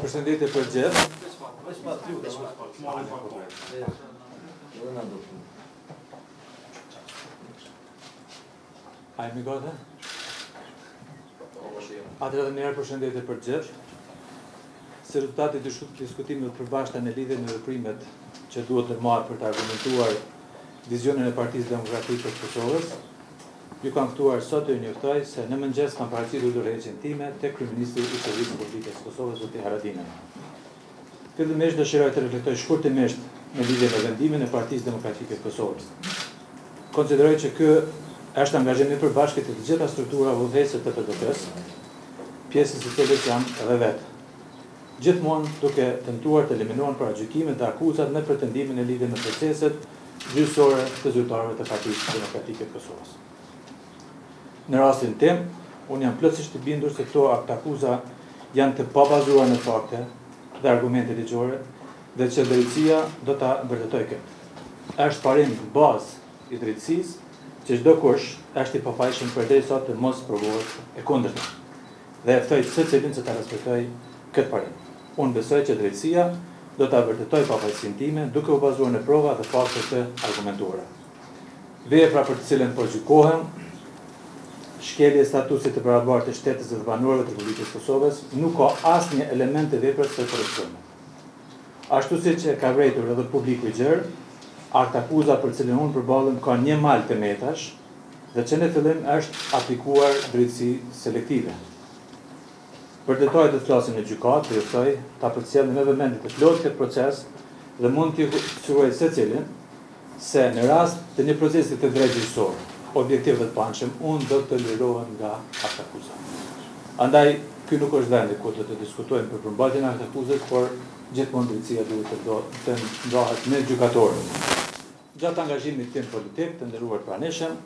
Përshëndetje për të gjithë. A jemi gati? Atëherë edhe njerë përshëndetje për të gjithë. Si rezultat i shumë diskutimeve të përbashkëta në lidhje me veprimet që duhet ndërmarrë për ta argumentuar vizionin e Partisë Demokratike të Kosovës, Ju kam ftuar sot të ju njoftoj se në mëngjes kam paraqitur dorëheqjen time tek kryeministri i Qeverisë së Republikës së Kosovës, zoti Haradinaj. Fillimisht dëshiroj të reflektoj shkurtimisht në lidhje me vendimin e Partisë Demokratike të Kosovës. Konsideroj që ky është angazhim i përbashkët i të gjitha strukturave udhëheqëse të PDK-së, pjesë e së cilës jam edhe vetë. Gjithmonë duke tentuar të eliminohen paragjykimet dhe akuzat me pretendimin në lidhje me proceset, gjyqësore të zyrtarëve të Partisë Demokratike të Kosovës. Në rastin tim, unë jam plotësisht i bindur se këto aktakuza janë të pabazuar në fakte dhe argumente ligjore dhe që drejtësia do ta vërtetojë këtë. Është parim bazë i drejtësisë që çdo kush është i pafajshëm përderisa të mos provohet e kundërta dhe e ftoj secilin që ta respektojë këtë parim. Unë besoj që drejtësia do ta vërtetojë pafajësinë time duke u bazuar në prova dhe fakte të argumentuara. Vepra për të cilën po gjykohem, shkelje e statusit të barabartë të shtetasve dhe të banorëve të Republikës së Kosovës, nuk ka asnjë element të veprës së korrupsionit. Ashtu siç e ka vërejtur edhe publiku i gjerë, aktakuza për të cilën unë përballem ka një mal të metash dhe që në fillim është aplikuar drejtësi selektive. Për detaje do të flasim në gjykatë, ju ftoj ta përcjellni me vëmendje të plotë këtë proces dhe mund ta siguroj secilin se në rast të një procesi të drejtë gjyqësor, objektiv dhe të paanshëm, unë do të lirohem nga aktakuza. Andaj, ky nuk është vendi ku do të diskutojmë për përmbajtjen e aktakuzës, por gjithmonë drejtësia duhet të ndahet në gjykatore. Gjatë angazhimit tim politik, të nderuar të pranishëm,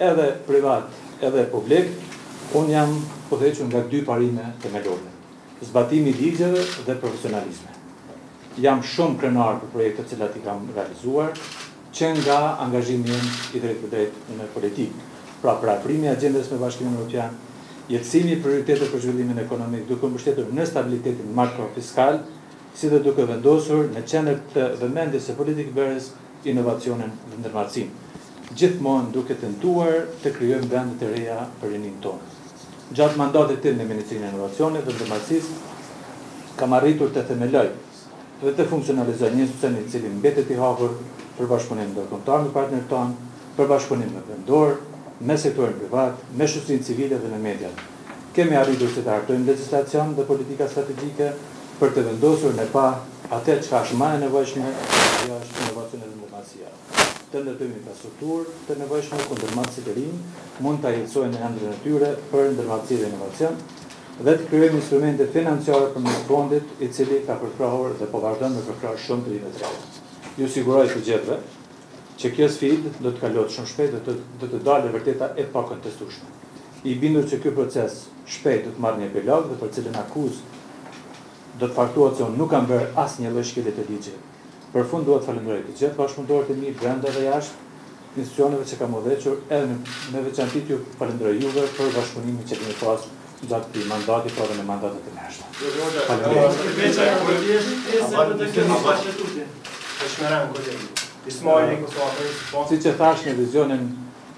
edhe privat edhe publik, unë jam udhëhequr nga dy parime themelore, zbatimi i ligjeve dhe profesionalizmi. Jam shumë krenar për projektet të cilat i kam realizuar, që nga angazhimi im i drejtpërdrejtë në politikë. Pra, përafrimi i agjendës me Bashkimin Evropian, jetësimi i prioriteteve për zhvillimin ekonomik, duke u mbështetur në stabilitetin makrofiskal, si dhe duke vendosur në qendër të vëmendjes së politikëbërjes inovacionin dhe ndërmarrësinë, gjithmonë duke tentuar të krijojmë vende të reja për rininë tonë. Gjatë mandatit tim në Ministrinë e Inovacionit dhe Ndërmarrësisë kam arritur të themeloj dhe të funksionalizoj një institucion i cili mbetet i hapur për bashkëpunim ndërkombëtar me partnerët tanë, për bashkëpunim vendor, me sektorin privat, me shoqërinë civile dhe me mediat. Kemi arritur që të hartojmë legjislacion dhe politika strategjike për të vendosur në pah atë çka është më e nevojshme dhe ajo është inovacioni dhe ndërmarrësia. Të ndërtojmë infrastrukturë të nevojshme ku ndërmarrësit e rinj mund ta jetësojnë ëndrrën e tyre për ndërmarrësi dhe inovacion dhe të krijojmë instrumente financiare përmes fondit i cili ka përkrahur dhe po vazhdon me përkrahë shumë të rinj e të reja. Ju siguroj të gjithëve që kjo sfidë do të kalohet shumë shpejt dhe do të dalë e vërteta e pakontestueshme. I bindur që ky proces shpejt do të marrë një epilog dhe për cilën akuzë do të faktuohet se unë nuk kam bërë asnjë lloj shkelje të ligjit. Për fund dua të falënderoj të gjithë bashkëpunëtorët e mi brenda dhe jashtë institucioneve që kam udhëhequr edhe në veçanti t'ju falënderoj juve për bashkëpunimin që kemi pasur gjatë këtij mandati po edhe në mandatet e hershme. Faleminderit. Siç e thashë në vizionin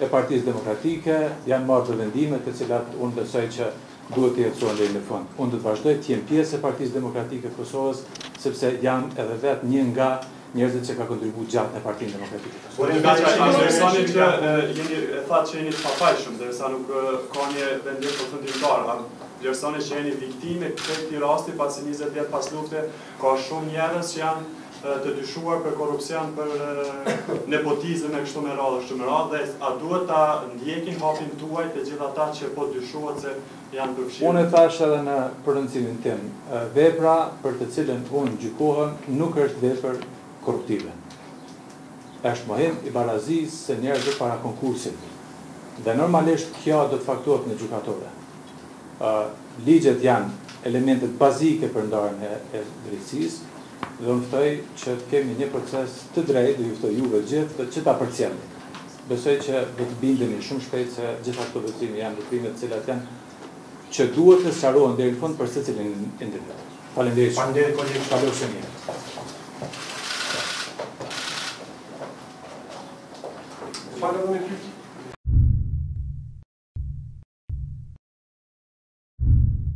e Partisë Demokratike janë marrë edhe vendime të cilat unë besoj që duhet të jetësohen deri në fund. Unë do të vazhdoj të jem pjesë e Partisë Demokratike të Kosovës sepse jam edhe vetë një nga njerëzit që ka kontribu gjatë në Partinë Demokratike të Kosovës. Por nga çfarë vlerësoni që jeni e thatë që jeni të pafajshëm derisa nuk ka një vendim përfundimtar, a vlerësoni që jeni viktimë e këtij rasti pasi 20 vjet pas lufte ka shumë njerëz që janë të dyshuar për korrupsion për nepotizëm e kështu me radhë e kështu me radhë dhe a duhet ta ndjekin hapin tuaj të gjithë ata që po dyshohet se janë përfshirë Unë e thashë edhe në prononcimin tim, vepra për të cilën unë gjykohem nuk është vepër korruptive. Është mohim i barazisë së njerëzve para konkursit dhe normalisht kjo do të faktohet në gjykatore. Ligjet janë elementet bazike për ndarjen e drejtësisë. Dhe unë ftoj që të kemi një proces të drejtë dhe ju ftoj juve gjithë që ta përcjellni. Besoj që do të bindemi shumë shpejt se gjitha këto veprime janë veprime të cilat janë që duhet të sqarohen deri në fund për secilin individ. Faleminderit shumë. Faleminderit kolegë, kalofshi mirë. Faleminderit.